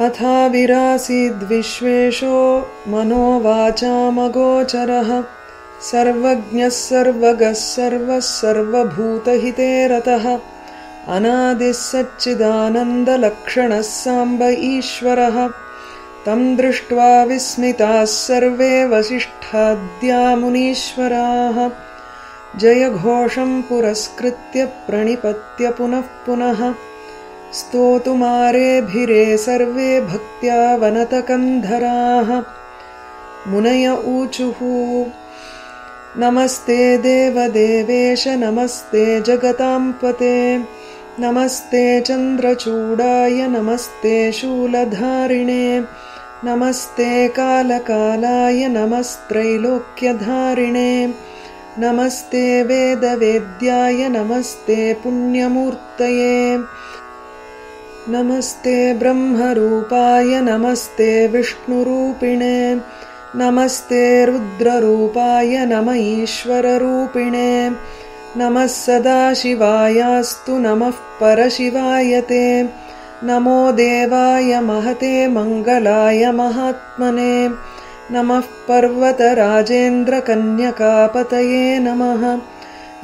अथाविरासीद्विश्वेशो मनोवाचामगोचरः। सर्वज्ञः सर्वगः सर्वः सर्वभूतहिते रतः। अनादिः ईश्वरः। तम् दृष्ट्वा विस्मिताः सर्वे वसिष्ठाद्यामुनीश्वराः जयघोषम् पुरस्कृत्य प्रणिपत्य पुनः पुनः स्तोतुमारेभिरे सर्वे भक्त्या वनतकन्धराः। मुनय ऊचुः। नमस्ते देवदेवेश नमस्ते जगताम्पते। नमस्ते चन्द्रचूडाय नमस्ते शूलधारिणे। नमस्ते कालकालाय नमस्त्रैलोक्यधारिणे। नमस्ते वेदवेद्याय नमस्ते पुण्यमूर्तये नमस्ते ब्रह्मरूपाय नमस्ते विष्णुरूपिणे नमस्ते रुद्ररूपाय नम ईश्वररूपिणे नमः सदाशिवायास्तु नमः परशिवाय ते नमो देवाय महते मङ्गलाय महात्मने नमः पर्वतराजेन्द्रकन्यकापतये नमः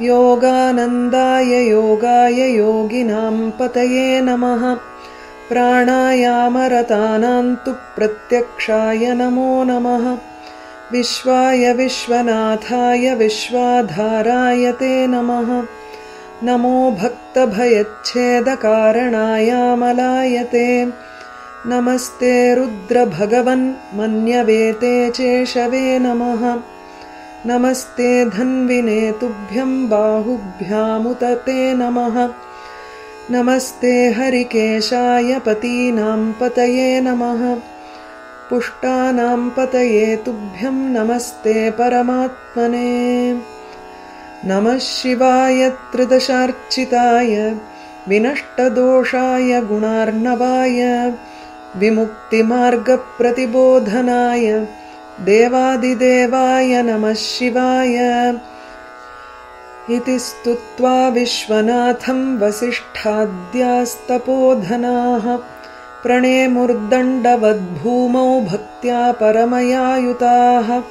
योगानन्दाय योगाय योगिनां पतये नमः प्राणायामरतानां तु प्रत्यक्षाय नमो नमः। विश्वाय विश्वनाथाय विश्वाधाराय ते नमः। नमो भक्तभयच्छेदकारणायामलाय ते। नमस्ते रुद्रभगवन्मन्यवेते चेशवे नमः। नमस्ते धन्विने तुभ्यं बाहुभ्यामुत ते नमः नमस्ते हरिकेशाय पतीनां पतये नमः। पुष्टानां पतये तुभ्यं नमस्ते परमात्मने। नमः शिवाय त्रिदशार्चिताय विनष्टदोषाय गुणार्णवाय विमुक्तिमार्गप्रतिबोधनाय देवादिदेवाय नमः शिवाय इति स्तुत्वा विश्वनाथं वसिष्ठाद्यास्तपोधनाः प्रणेमुर्दण्डवद्भूमौ भक्त्या परमयायुताः।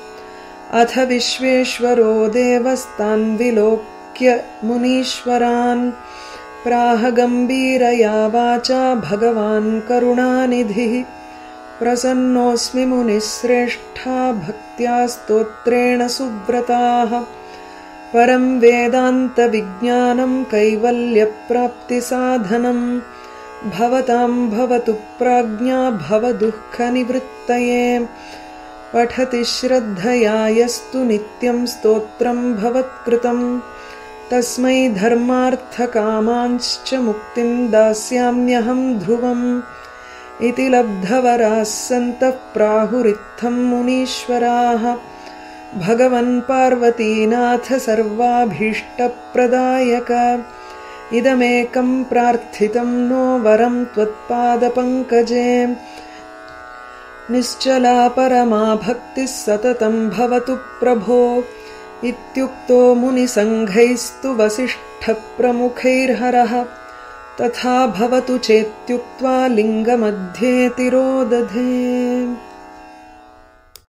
अथ विश्वेश्वरो देवस्तान् विलोक्य मुनीश्वरान्। प्राहगम्भीरया वाचा भगवान् करुणानिधिः। प्रसन्नोऽस्मि मुनिश्रेष्ठा भक्त्या स्तोत्रेण सुव्रताः परं वेदान्तविज्ञानं कैवल्यप्राप्तिसाधनम् भवतां भवतु प्राज्ञा भवदुःखनिवृत्तये। पठति श्रद्धया यस्तु नित्यं स्तोत्रं भवत्कृतं। तस्मै धर्मार्थकामांश्च मुक्तिं दास्याम्यहं ध्रुवम्। इति लब्धवराः सन्तः प्राहुरित्थं मुनीश्वराः भगवन्पार्वतीनाथ सर्वाभीष्टप्रदायक। इदमेकं प्रार्थितं नो वरं त्वत्पादपङ्कजे। निश्चला परमा भक्तिः सततं भवतु प्रभो। इत्युक्तो मुनिसङ्घैस्तु वसिष्ठप्रमुखैर्हरः। तथा भवतु चेत्युक्त्वा लिङ्गमध्ये तिरोदधे